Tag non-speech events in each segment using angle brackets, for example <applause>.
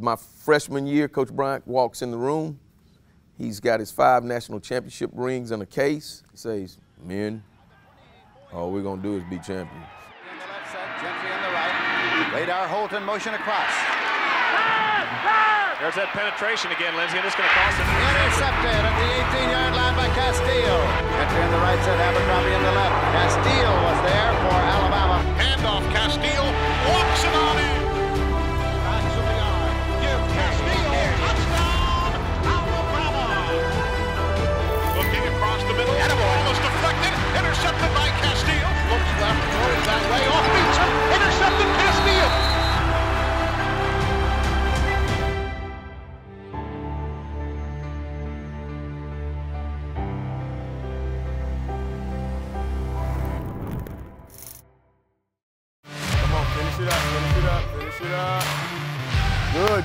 My freshman year, Coach Bryant walks in the room. He's got his five national championship rings in a case. He says, Men, all we're going to do is be champions. In the left side, Gentry in the right. Radar Holt in motion across. There's that penetration again, Lindsey, and it's going to cost him. Intercepted at the 18-yard line by Castille. Gentry in the right side, Abercrombie in the left. Castille was there for Alabama. Handoff, Castille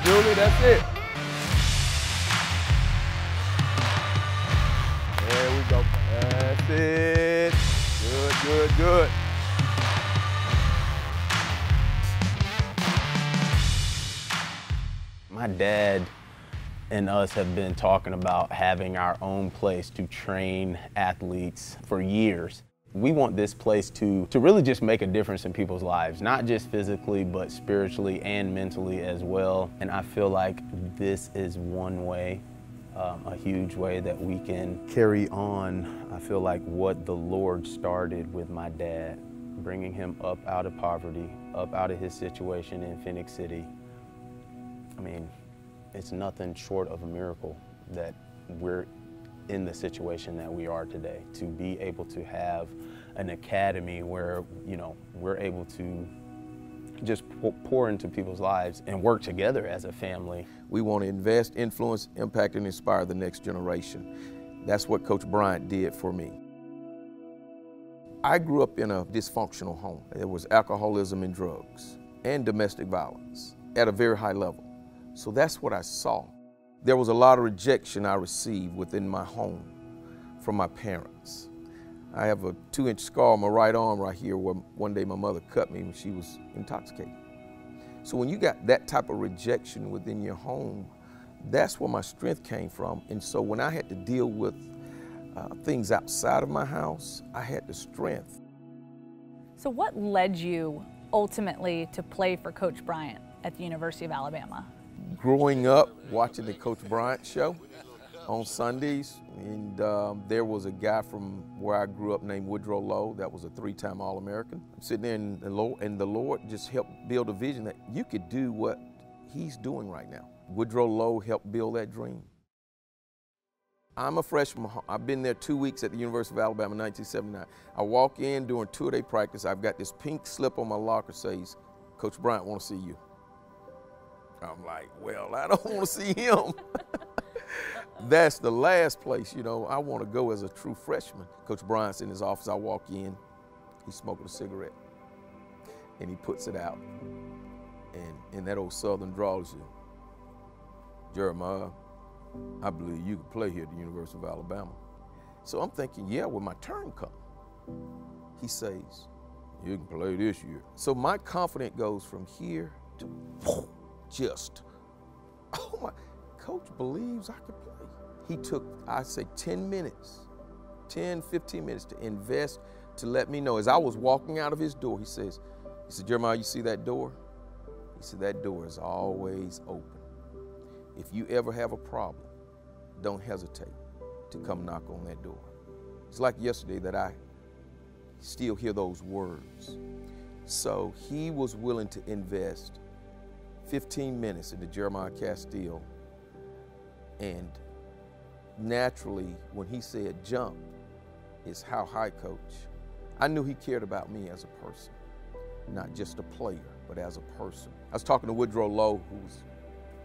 Julie, that's it. There we go. That's it. Good, good, good. My dad and us have been talking about having our own place to train athletes for years. We want this place to, to really just make a difference in people's lives, not just physically, but spiritually and mentally as well. And I feel like this is one way, um, a huge way that we can carry on, I feel like what the Lord started with my dad, bringing him up out of poverty, up out of his situation in Phenix City, I mean, it's nothing short of a miracle that we're in the situation that we are today. To be able to have an academy where, you know, we're able to just pour, into people's lives and work together as a family. We want to invest, influence, impact, and inspire the next generation. That's what Coach Bryant did for me. I grew up in a dysfunctional home. There was alcoholism and drugs and domestic violence at a very high level. So that's what I saw. There was a lot of rejection I received within my home from my parents. I have a two inch scar on my right arm right here where one day my mother cut me when she was intoxicated. So when you got that type of rejection within your home, that's where my strength came from. And so when I had to deal with uh, things outside of my house, I had the strength. So, what led you ultimately to play for Coach Bryant at the University of Alabama? Growing up watching the Coach Bryant show on Sundays, and um, there was a guy from where I grew up named Woodrow Lowe that was a three-time All-American. I'm sitting there, and the, Lord, and the Lord just helped build a vision that you could do what he's doing right now. Woodrow Lowe helped build that dream. I'm a freshman. I've been there two weeks at the University of Alabama, 1979. I walk in during two-day practice. I've got this pink slip on my locker says, Coach Bryant want to see you. I'm like, well, I don't <laughs> want to see him. <laughs> That's the last place, you know, I want to go as a true freshman. Coach Bryant's in his office. I walk in, he's smoking a cigarette, and he puts it out. And in that old Southern drawl, he Jeremiah, I believe you can play here at the University of Alabama. So I'm thinking, yeah, when my turn comes, he says, you can play this year. So my confidence goes from here to just, oh my, coach believes I could play. He took, I say, 10 minutes, 10, 15 minutes to invest to let me know. As I was walking out of his door, he says, he said, Jeremiah, you see that door? He said, that door is always open. If you ever have a problem, don't hesitate to come knock on that door. It's like yesterday that I still hear those words. So he was willing to invest 15 minutes into Jeremiah Castille. And naturally, when he said jump, is how high coach. I knew he cared about me as a person, not just a player, but as a person. I was talking to Woodrow Lowe, who was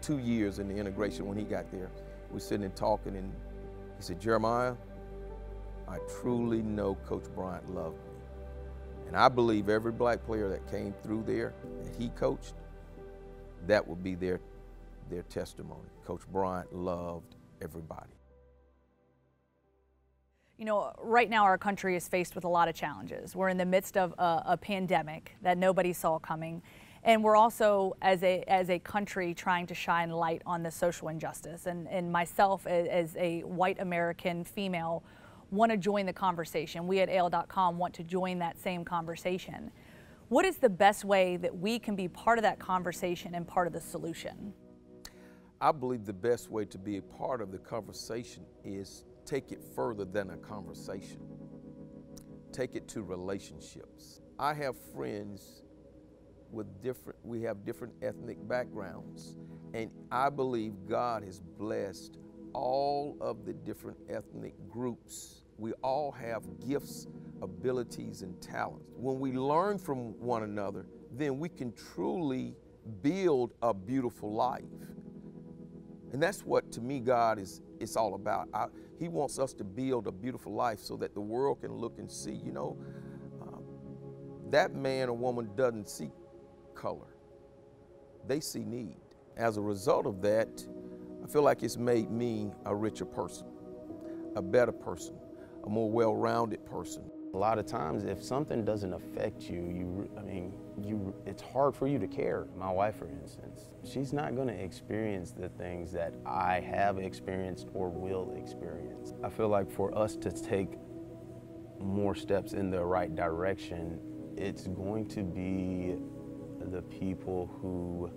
two years in the integration when he got there. We were sitting and talking, and he said, Jeremiah, I truly know Coach Bryant loved me. And I believe every black player that came through there that he coached, that would be their, their testimony. Coach Bryant loved everybody. You know, right now our country is faced with a lot of challenges. We're in the midst of a, a pandemic that nobody saw coming. And we're also, as a, as a country, trying to shine light on the social injustice. And, and myself, as, a white American female, want to join the conversation. We at AL.com want to join that same conversation. What is the best way that we can be part of that conversation and part of the solution? I believe the best way to be a part of the conversation is take it further than a conversation. Take it to relationships. I have friends with different, we have different ethnic backgrounds, and I believe God has blessed all of the different ethnic groups. We all have gifts, abilities, and talents. When we learn from one another, then we can truly build a beautiful life. And that's what, to me, God is it's all about. I, he wants us to build a beautiful life so that the world can look and see, you know, um, that man or woman doesn't see color. They see need. As a result of that, I feel like it's made me a richer person, a better person, a more well-rounded person. A lot of times, if something doesn't affect you, you, I mean, you, it's hard for you to care. My wife, for instance, she's not going to experience the things that I have experienced or will experience. I feel like for us to take more steps in the right direction, it's going to be the people who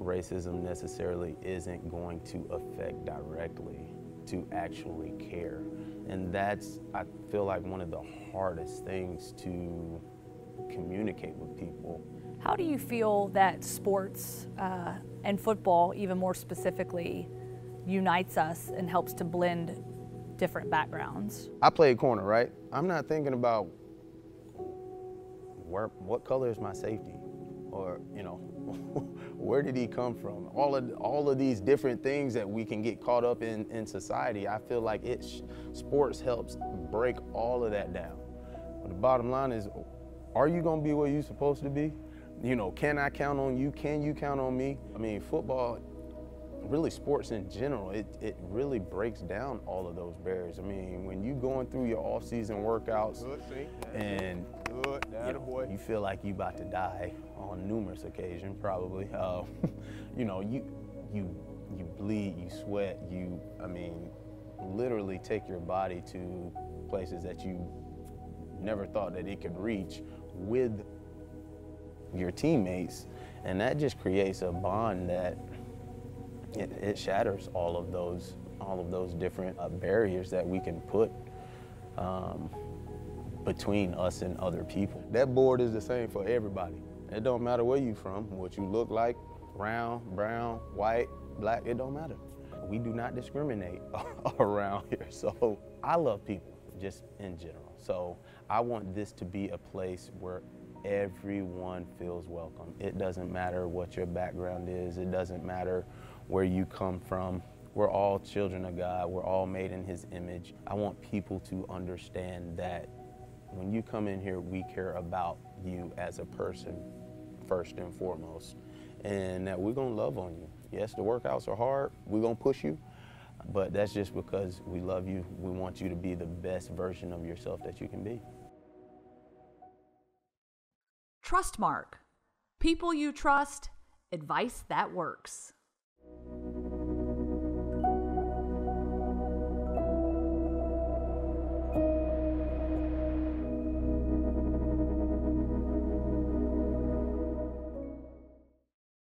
racism necessarily isn't going to affect directly to actually care. And that's, I feel like, one of the hardest things to communicate with people. How do you feel that sports uh, and football, even more specifically, unites us and helps to blend different backgrounds? I play a corner, right? I'm not thinking about where, what color is my safety? Or, you know, <laughs> where did he come from? All of all of these different things that we can get caught up in in society. I feel like it sports helps break all of that down. But the bottom line is, are you gonna be where you're supposed to be? You know, can I count on you? Can you count on me? I mean, football, really sports in general, it, it really breaks down all of those barriers. I mean, when you're going through your off-season workouts Good, and Good, you, know, you feel like you about to die on numerous occasions, probably. <laughs> Uh, you know, you you you bleed, you sweat, you. I mean, literally take your body to places that you never thought that it could reach with your teammates, and that just creates a bond that it, it shatters all of those all of those different uh, barriers that we can put. Um, between us and other people. That board is the same for everybody. It don't matter where you from, what you look like, brown, brown, white, black, it don't matter. We do not discriminate <laughs> around here. So I love people just in general. So I want this to be a place where everyone feels welcome. It doesn't matter what your background is. It doesn't matter where you come from. We're all children of God. We're all made in his image. I want people to understand that when you come in here, we care about you as a person first and foremost, and that we're gonna love on you. Yes, the workouts are hard. We're gonna push you, but that's just because we love you. We want you to be the best version of yourself that you can be. Trust Mark. People you trust, advice that works.